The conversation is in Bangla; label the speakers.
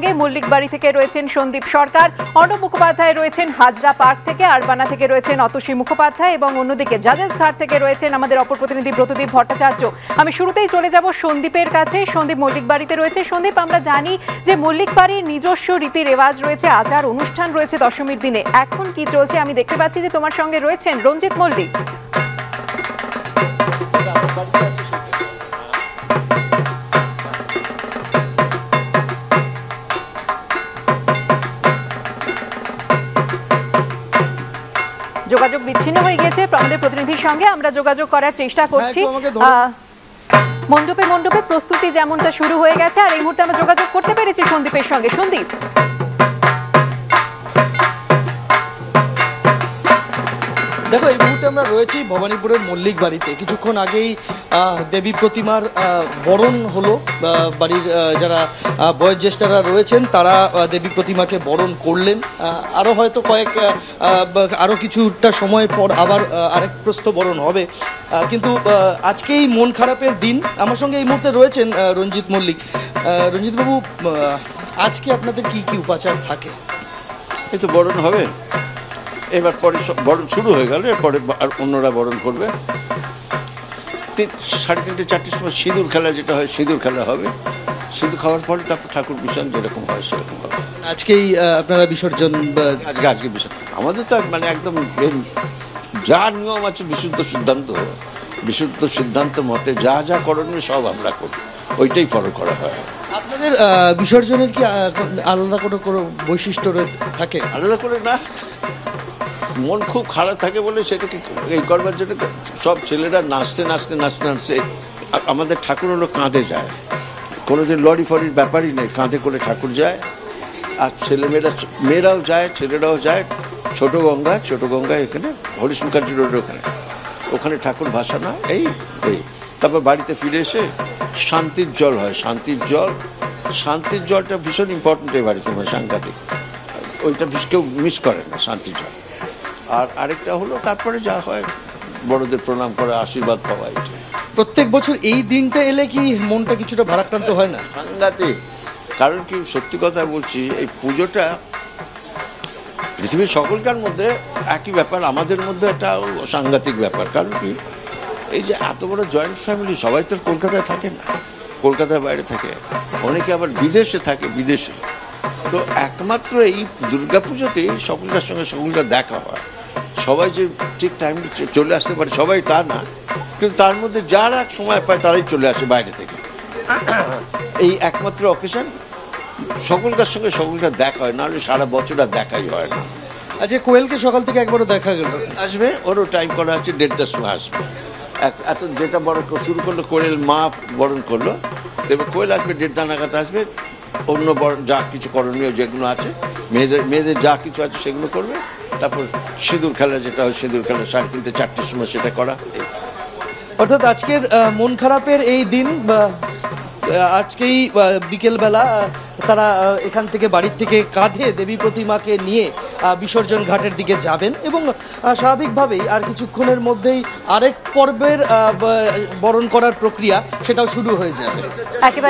Speaker 1: সঙ্গে মল্লিক বাড়ি থেকে রয়েছেন সন্দীপ সরকার, অর্ণব মুখোপাধ্যায় রয়েছেন হাজরা পার্ক থেকে, আরবানা থেকে রয়েছেন অতসী মুখোপাধ্যায় এবং অন্যদিকে জাজেস ঘাট থেকে রয়েছেন আমাদের অপর প্রতিনিধি ব্রতদীপ ভট্টাচার্য। আমি শুরুতেই চলে যাব সন্দীপের কাছে, সন্দীপ মল্লিক বাড়িতে রয়েছে। সন্দীপ, আমরা জানি যে মল্লিক বাড়ির নিজস্ব রীতি রেওয়াজ রয়েছে, আচার অনুষ্ঠান রয়েছে দশমীর দিনে। এখন কি চলছে? আমি দেখতে পাচ্ছি যে তোমার সঙ্গে রয়েছেন রঞ্জিত মল্লিক। যোগাযোগ বিচ্ছিন্ন হয়ে গেছে আমাদের প্রতিনিধির সঙ্গে। আমরা যোগাযোগ করার চেষ্টা করছি
Speaker 2: একটু আমাকে
Speaker 1: মণ্ডপে মণ্ডপে প্রস্তুতি যেমনটা শুরু হয়ে গেছে আর এই মুহূর্তে আমরা যোগাযোগ করতে পেরেছি সন্দীপের সঙ্গে। সন্দীপ।
Speaker 2: দেখো, এই মুহূর্তে আমরা রয়েছি ভবানীপুরের মল্লিক বাড়িতে। কিছুক্ষণ আগেই দেবী প্রতিমার বরণ হলো। বাড়ির যারা বয়োজ্যেষ্ঠরা রয়েছেন, তারা দেবী প্রতিমাকে বরণ করলেন। আরও হয়তো কয়েক আরও কিছুটা সময় পর আবার আরেক প্রস্থ বরণ হবে। কিন্তু আজকেই মন খারাপের দিন। আমার সঙ্গে এই মুহূর্তে রয়েছেন রঞ্জিত মল্লিক। রঞ্জিতবাবু আজকে আপনাদের কি কি উপাচার থাকে?
Speaker 3: এই তো বরণ হবে। এবার পরে বরণ শুরু হয়ে গেল এরপরে আর অন্যরা বরণ করবে। সাড়ে তিনটে চারটের সময় সিঁদুর খেলা যেটা হয় সিঁদুর খেলা হবে। সিঁদুর খাওয়ার পরে তারপর ঠাকুর বিসর্জন যেরকম হয় সেরকম হবে।
Speaker 2: আজকেই আপনারা বিসর্জন
Speaker 3: আজকে আজকে বিসর্জন। আমাদের তো মানে একদম যা নিয়ম আছে বিশুদ্ধ সিদ্ধান্ত। বিশুদ্ধ সিদ্ধান্ত মতে যা যা করণীয় সব আমরা করি। ওইটাই ফলো করা হয়।
Speaker 2: আপনাদের বিসর্জনের কি আলাদা কোনো কোনো বৈশিষ্ট্য রয়ে- থাকে?
Speaker 3: আলাদা করে না। মন খুব খারাপ থাকে বলে সেটাকে এই করবার জন্য সব ছেলেরা নাচতে নাচতে নাচতে নাচতে আমাদের ঠাকুর হলো কাঁধে যায়। কোনোদিন লরি ফরির ব্যাপারই নেই, কাঁধে করে ঠাকুর যায়। আর ছেলেমেয়েরা মেয়েরাও যায়, ছেলেরাও যায়। ছোট গঙ্গা ছোট গঙ্গা এখানে, হরিশ মুখার্জি রোডের ওখানে। ওখানে ঠাকুর ভাসানো এই এই। তারপর বাড়িতে ফিরে এসে শান্তির জল হয়, শান্তির জল। শান্তির জলটা ভীষণ ইম্পর্টেন্ট এই বাড়িতে, সাংঘাতিক। ওইটা কেউ মিস করে না, শান্তির জল। আর আরেকটা হলো তারপরে যা হয় বড়দের প্রণাম করে আশীর্বাদ পাওয়া এটা।
Speaker 2: প্রত্যেক বছর এই দিনটা এলে কি মনটা কিছুটা ভারাক্রান্ত হয় না?
Speaker 3: সাংঘাতিক। কারণ কি সত্যি কথা বলছি এই পুজোটা পৃথিবীর সকলকার মধ্যে একই ব্যাপার আমাদের মধ্যে একটা সাংঘাতিক ব্যাপার। কারণ কি এই যে এত বড় জয়েন্ট ফ্যামিলি সবাই তো কলকাতায় থাকে না কলকাতার বাইরে থাকে। অনেকে আবার বিদেশে থাকে বিদেশে। তো একমাত্র এই দুর্গাপুজোতেই সকলকার সঙ্গে সকলকার দেখা হয়। সবাই যে ঠিক টাইম চলে আসতে পারে সবাই তা না। কিন্তু তার মধ্যে যারা সময় পায় তারাই চলে আসে বাইরে থেকে। এই একমাত্র অকেশন সকলকার সঙ্গে সকলকার দেখা হয় নাহলে সারা বছর আর দেখাই হয় না।
Speaker 2: আচ্ছা কোয়েলকে সকাল থেকে একবারও দেখা গেল।
Speaker 3: আসবে ওরও টাইম করা আছে দেড়টার সময় আসবে। এক- এত যেটা বড় শুরু করল কোয়েল মা বরণ করল। এবার কোয়েল আসবে দেড়টা নাগাদ আসবে। অন্য বরণ যা কিছু করণীয় যেগুলো আছে মেয়েদের মেয়েদের যা কিছু আছে সেগুলো করবে। তারপর সিঁদুর খেলা যেটা হয় সিঁদুর খেলা সাড়ে তিনটে চারটের সময় সেটা করা।
Speaker 2: অর্থাৎ আজকের মন খারাপের এই দিন বা আজকেই বিকেলবেলা আহ, তারা আহ, এখান থেকে বাড়ির থেকে কাঁধে দেবী প্রতিমাকে নিয়ে আহ, বিসর্জন ঘাটের দিকে যাবেন এবং স্বাভাবিকভাবেই আর কিছুক্ষণের মধ্যেই আরেক পর্বের আহ, বরণ করার প্রক্রিয়া সেটাও শুরু হয়ে যাবে।
Speaker 1: একেবারে